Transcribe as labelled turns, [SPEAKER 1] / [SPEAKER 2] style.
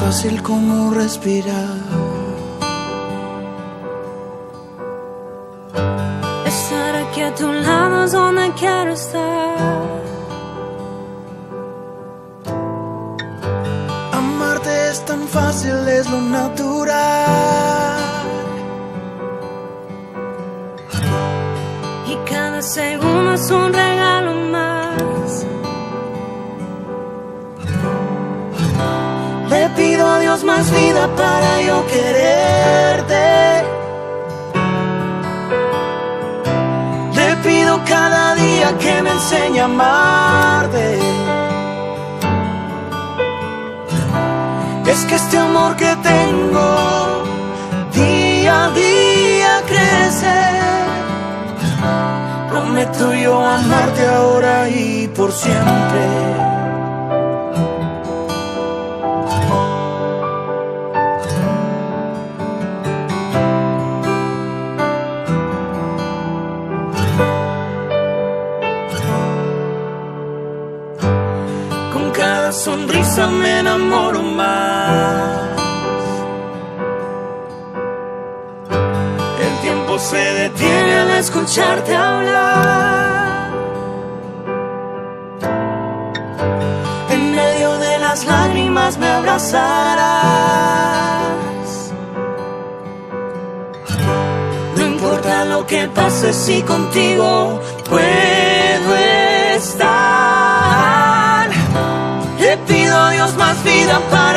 [SPEAKER 1] fácil como respirar.
[SPEAKER 2] Estar aquí a tu lado es donde quiero estar.
[SPEAKER 1] Amarte es tan fácil, es lo natural.
[SPEAKER 2] Y cada segundo es un regalo más.
[SPEAKER 1] Pido a Dios más vida para yo quererte. Le pido cada día que me enseñe a amarte. Es que este amor que tengo día a día crece. Prometo yo amarte ahora y por siempre. Cada sonrisa me enamoro más. El tiempo se detiene al escucharte hablar. En medio de las lágrimas me abrazarás. No importa lo que pase si contigo puedo I'm fine.